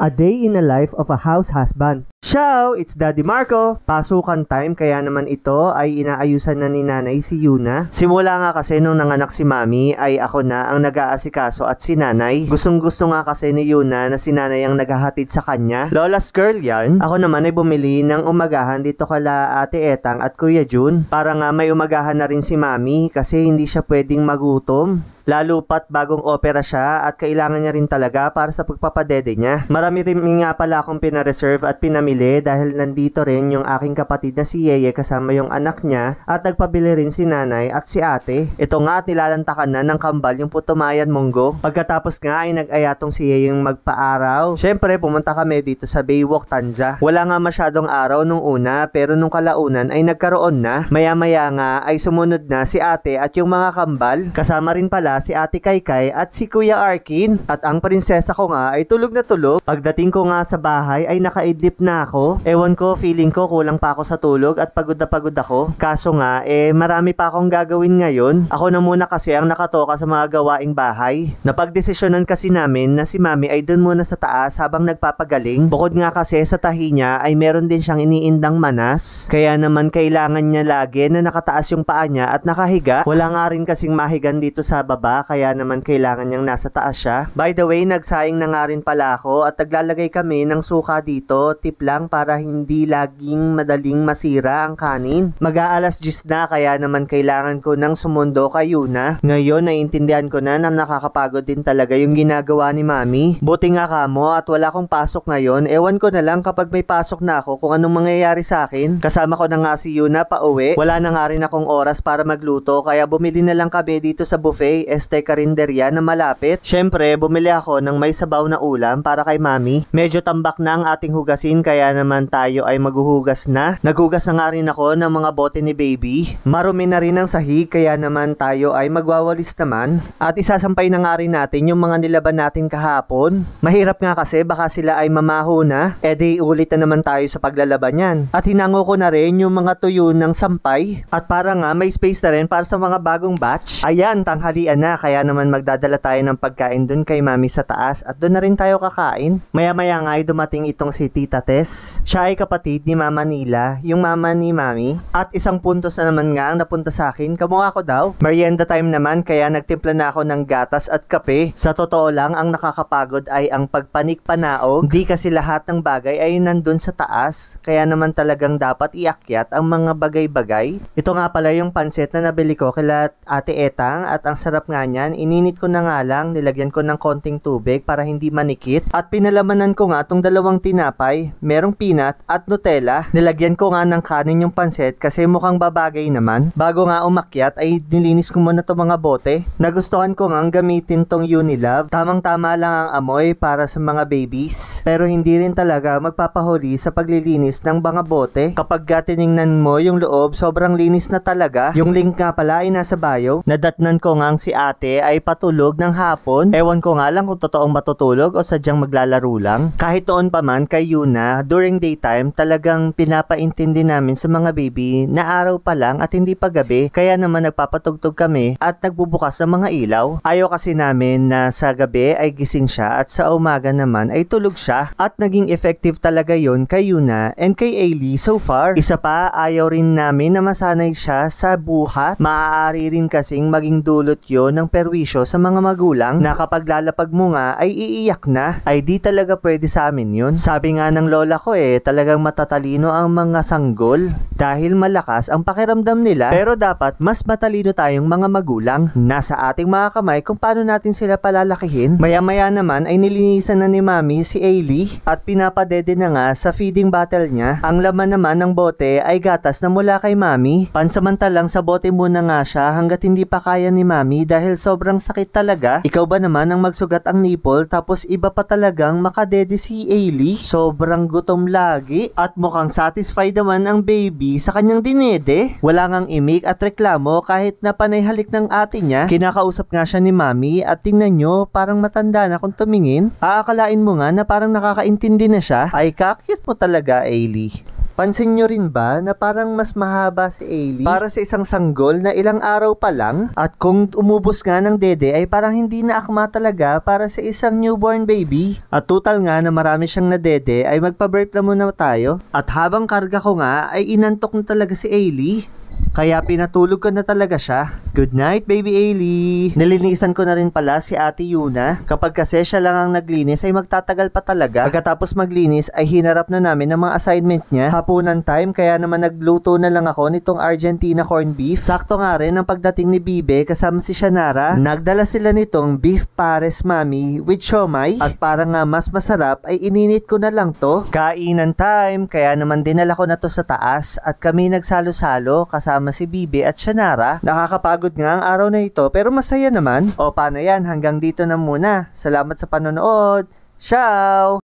A Day in the Life of a House Husband. Ciao! It's Daddy Marco! Pasukan time kaya naman ito ay inaayusan na ni nanay si Yuna. Simula nga kasi nung nanganak si mami ay ako na ang nag-aasikaso at si nanay. Gustong gusto nga kasi ni Yuna na si nanay ang naghahatid sa kanya. Lola's girl yan. Ako naman ay bumili ng umagahan dito kala ate Etang at kuya Jun. Para nga may umagahan na rin si mami kasi hindi siya pwedeng magutom. Lalo pat bagong opera siya at kailangan niya rin talaga para sa pagpapadede niya. Marami rin nga pala akong pinareserve at pinamili dahil nandito rin yung aking kapatid na si Yeye kasama yung anak niya at nagpabili rin si nanay at si ate. Ito nga at nilalantakan na ng kambal yung putumayan munggo. Pagkatapos nga ay nag-ayatong si Yeye yung magpa-araw. Syempre pumunta kami dito sa Baywalk Tanza. Wala nga masyadong araw nung una pero nung kalaunan ay nagkaroon na. Maya-maya nga ay sumunod na si ate at yung mga kambal. Kasama rin pala si Ate Kaykay at si Kuya Arkin. At ang prinsesa ko nga ay tulog na tulog. Pagdating ko nga sa bahay ay nakaidlip na ako. Ewan ko, feeling ko kulang pa ako sa tulog at pagod na pagod ako. Kaso nga, eh marami pa akong gagawin ngayon. Ako na muna kasi ang nakatoka sa mga gawaing bahay. Napagdesisyonan kasi namin na si Mami ay dun muna sa taas habang nagpapagaling. Bukod nga kasi sa tahi niya ay meron din siyang iniindang manas. Kaya naman kailangan niya lagi na nakataas yung paa niya at nakahiga. Wala nga rin kasing mahigan dito sa baba kaya naman kailangan niyang nasa taas siya. By the way, nagsaing na nga rin pala ako at naglalagay kami ng suka dito. Tip lang para hindi laging madaling masira ang kanin. Mag-aalas 10 na kaya naman kailangan ko ng sumundo kay Yuna. Ngayon, naiintindihan ko na na nakakapagod din talaga yung ginagawa ni Mami. Buti nga kamo at wala akong pasok ngayon. Ewan ko na lang kapag may pasok na ako kung anong mangyayari sa akin. Kasama ko na nga si Yuna pa uwi. Wala na nga rin akong oras para magluto kaya bumili na lang kami dito sa buffet Este Carinderia na malapit. Syempre, bumili ako ng may sabaw na ulam para kay Mami. Medyo tambak na ang ating hugasin kaya naman tayo ay maghuhugas na. Naghugas na nga rin ako ng mga bote ni baby. Marumi na rin ang sahig kaya naman tayo ay magwawalis naman. At isasampay na nga rin natin yung mga nilaban natin kahapon. Mahirap nga kasi baka sila ay mamaho na. E di ulit na naman tayo sa paglalaban yan. At hinango ko na rin yung mga tuyo ng sampay. At para nga may space na rin para sa mga bagong batch. Ayan, tanghalian na kaya naman magdadala tayo ng pagkain dun kay mami sa taas at dun na rin tayo kakain. Maya maya nga ay dumating itong si Tita Tess. Siya ay kapatid ni Mama Nila, yung mama ni Mami. At isang puntos na naman nga ang napunta sa akin, kamukha ko daw. Merienda time naman kaya nagtimpla na ako ng gatas at kape. Sa totoo lang, ang nakakapagod ay ang pagpanik-panaog. Hindi kasi lahat ng bagay ay nandun sa taas. Kaya naman talagang dapat iakyat ang mga bagay-bagay. Ito nga pala yung pansit na nabili ko kila Ate Etang at ang sarap nga niyan. Ininit ko na nga lang, nilagyan ko ng konting tubig para hindi manikit. At pinalamanan ko nga itong dalawang tinapay, merong peanut at Nutella. Nilagyan ko nga ng kanin yung pansit kasi mukhang babagay naman. Bago nga umakyat ay nilinis ko muna itong mga bote. Nagustuhan ko nga gamitin tong Unilove. Tamang-tama lang ang amoy para sa mga babies. Pero hindi rin talaga magpapahuli sa paglilinis ng mga bote. Kapag ka tiningnan mo yung loob, sobrang linis na talaga. Yung link nga pala ay nasa bio. Nadatnan ko nga ang si ate ay patulog ng hapon. Ewan ko nga lang kung totoong matutulog o sadyang maglalaro lang. Kahit noon pa man kay Yuna, during daytime, talagang pinapaintindi namin sa mga baby na araw pa lang at hindi pa gabi. Kaya naman nagpapatugtog kami at nagbubukas ng mga ilaw. Ayaw kasi namin na sa gabi ay gising siya at sa umaga naman ay tulog siya. At naging effective talaga yon kay Yuna and kay Ailey so far. Isa pa, ayaw rin namin na masanay siya sa buhat. Maaari rin kasing maging dulot yon ng perwisyo sa mga magulang na kapag lalapag mo nga ay iiyak na. Ay di talaga pwede sa amin yun. Sabi nga ng lola ko eh, talagang matatalino ang mga sanggol dahil malakas ang pakiramdam nila. Pero dapat mas matalino tayong mga magulang. Nasa ating mga kamay kung paano natin sila palalakihin. Maya-maya naman ay nilinisan na ni mami si Ailey at pinapadede na nga sa feeding bottle niya. Ang laman naman ng bote ay gatas na mula kay mami. Pansamantalang sa bote muna nga siya hanggat hindi pa kaya ni mami dahil sobrang sakit talaga. Ikaw ba naman ang magsugat ang nipple tapos iba pa talagang makadede si Ailey? Sobrang gutom lagi at mukhang satisfied naman ang baby sa kanyang dinede. Wala ngang imik at reklamo kahit na panay halik ng ate niya. Kinakausap nga siya ni mami at tingnan nyo parang matanda na kung tumingin. Aakalain mo nga na parang nakakaintindi na siya. Ay kakyut mo talaga Ailey. Pansin nyo rin ba na parang mas mahaba si Ailey para sa isang sanggol na ilang araw pa lang? At kung umubos nga ng dede ay parang hindi na akma talaga para sa isang newborn baby. At total nga na marami siyang nadede ay magpa-birth na muna tayo. At habang karga ko nga ay inantok na talaga si Ailey. Kaya pinatulog ko na talaga siya. Good night, baby Ailey. Nilinisan ko na rin pala si Ate Yuna. Kapag kasi siya lang ang naglinis ay magtatagal pa talaga. Pagkatapos maglinis ay hinarap na namin ang mga assignment niya. Hapunan time kaya naman nagluto na lang ako nitong Argentina corned beef. Sakto nga rin ang pagdating ni Bibe kasama si Shanara. Nagdala sila nitong beef pares mami with siomay. At para nga mas masarap ay ininit ko na lang to. Kainan time kaya naman dinala ko na to sa taas at kami nagsalo-salo kasama si Bibe at Shanara. Nakakapagod nga ang araw na ito pero masaya naman. O paano yan hanggang dito na muna. Salamat sa panonood. Ciao!